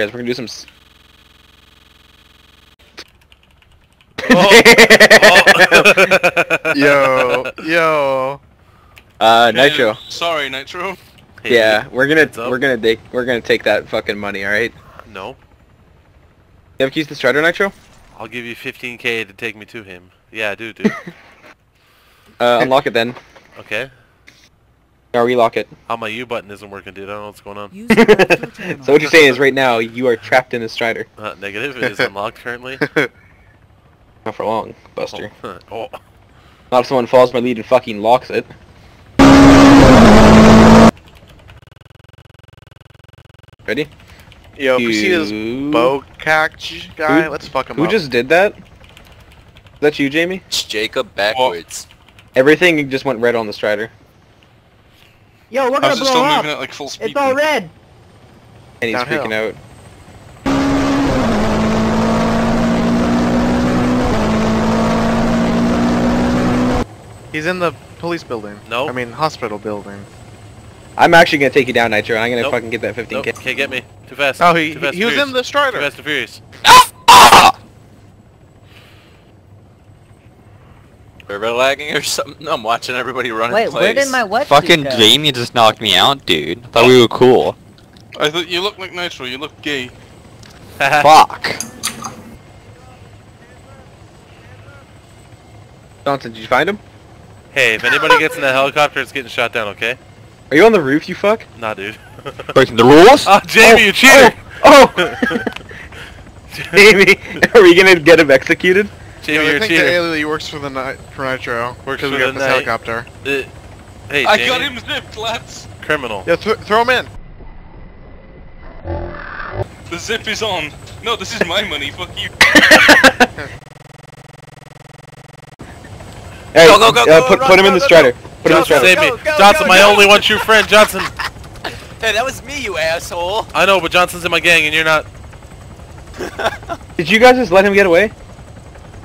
Guys, we're gonna do some. s- Oh. Yo, yo. uh, Okay, Nytro. Sorry, Nytro. Hey, Yeah, we're gonna we're gonna take we're gonna take that fucking money. All right. No. You have keys to Strider Nytro? I'll give you 15k to take me to him. Yeah, I do, dude. Uh, unlock it then. Okay. Or relock it. How my U button isn't working, dude. I don't know what's going on. User left your channel. so what you're saying is right now you are trapped in the Strider. Uh, negative. It is unlocked currently. Not for long, Buster. oh. Not if someone follows my lead and fucking locks it. Ready? Yo, if we see this You- guy, Who- let's fuck him Who up. Who just did that? that? Is that you, Jamie? It's Jacob backwards. Everything just went red on the Strider, Yo, we're gonna blow still up. moving at like full speed. It's all red. and he's Downhill. freaking out. He's in the police building. No. I mean, hospital building. I'm actually gonna take you down, Nytro. and I'm gonna Nope. fucking get that 15k. Nope, can't get me. Too fast. Oh, he Too he, fast he was furious. in the strider. Too Strider. fast and furious. Ah! Server lagging or something? No, I'm watching everybody run Wait, in place. where did my what? Fucking go? Jamie just knocked me out, dude. Thought we were cool. I thought you look like Nytro. You look gay. Fuck. Johnson, did you find him? hey, if anybody gets in that helicopter, it's getting shot down, okay? Are you on the roof, you fuck? Nah, dude. Breaking the rules? oh, Jamie, you oh, cheater! Oh! oh. Jamie, are we gonna get him executed? Jamie, Yo, you're I a think cheater. that Ailey works for the night for Nytro. Works because for we got the this night. helicopter. Uh, hey, I Jamie. got him zipped, lads. Criminal. Yeah, th throw him in. The zip is on. No, this is my money. Fuck you. Hey, Go, go, go, uh, go, put, run, put him in go, the go, Strider. Put him in the Johnson, Strider. save Go, me. go, Johnson, go, my go. only one true friend, Johnson. Hey, that was me, you asshole. I know, but Johnson's in my gang and you're not. Did you guys just let him get away?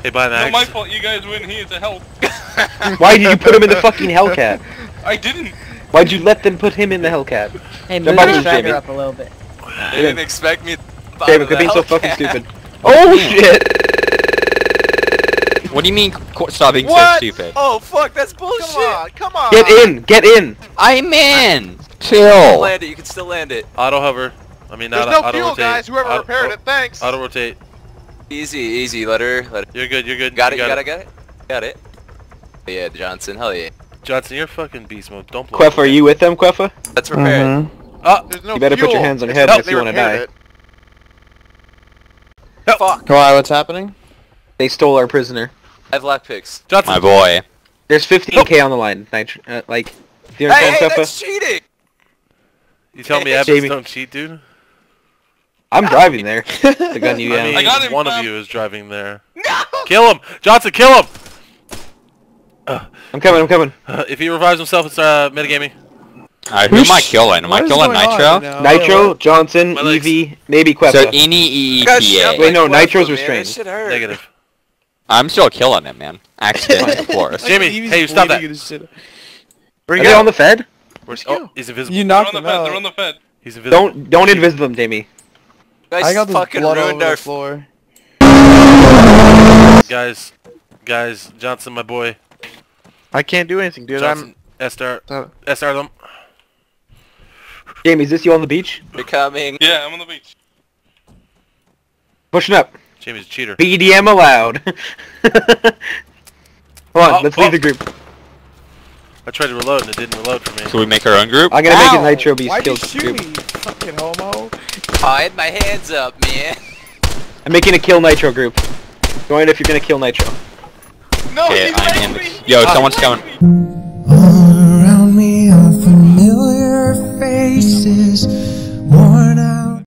Hey, bye, Not Max. my fault. You guys weren't here to help. Why did you put him in the fucking Hellcat? I didn't. Why'd you let them put him in the Hellcat? Hey, Jump move on the this, strider Jamie. up a little bit. They didn't expect me. to buy David, the quit being so fucking stupid. Oh shit! What do you mean qu- stop being What? so stupid? Oh fuck, that's bullshit. Come on, come on. Get in! Get in! I'm in! You can Chill! land it. You can still land it. Auto hover. I mean, There's not no auto fuel, rotate. guys. Whoever Auto- repaired it, thanks. Auto rotate. Easy, easy. Let her. Let her. You're good. You're good. Got it. you You got it. Got it. Got it. Yeah, Johnson. Hell yeah. Johnson, you're fucking beast mode. Don't blow. Queffa, are you with them, Queffa? Let's repair it. Oh, There's no You better put your hands on your head not if you wanna die. it. Fuck. Why? What's happening? They stole our prisoner. I have lockpicks. Johnson. My boy. There's 15k on the line. Nytro, uh, like, do you Hey, understand, hey, Queffa? that's cheating. You tell me Hey, Jamie. don't cheat, dude? I'm driving there. the gun you I mean, I got him, one fam. of you is driving there. No. Kill him! Johnson, kill him! I'm coming, I'm coming. Uh, if he revives himself, it's uh, metagaming. Alright, who am I killing? Am I killing Nytro? Nytro, Johnson, My legs. Evie, maybe So any I got shot EEPA. Wait, no, Nytro's Queffa, man. restrained. That shit hurt. Negative. I'm still killing him, man. Accidentally, of course. Jamie, hey, you stop that. Are they on the Fed? Where's, oh, he's invisible. You They're knocked on the him fed. They're on the fed. He's invisible. Don't don't invis them, Jamie. You guys I got fucking blood ruined our floor. Guys, guys, Johnson, my boy. I can't do anything, dude. Johnson, SR, Uh, SR them. Jamie, is this you on the beach? You're coming. Yeah, I'm on the beach. Pushing up. Jamie's a cheater. BDM allowed. Come on, Oh, let's oh. leave the group. I tried to reload and it didn't reload for me. So we make our own group? I'm gonna make Ow! a Nytro Beast Why'd kill you shoot group. me, fucking homo? I had my hands up, man. I'm making a kill Nytro group. Join if you're gonna kill Nytro. No, Okay, he's I'm right in. me. Yo, He's someone's right coming. me.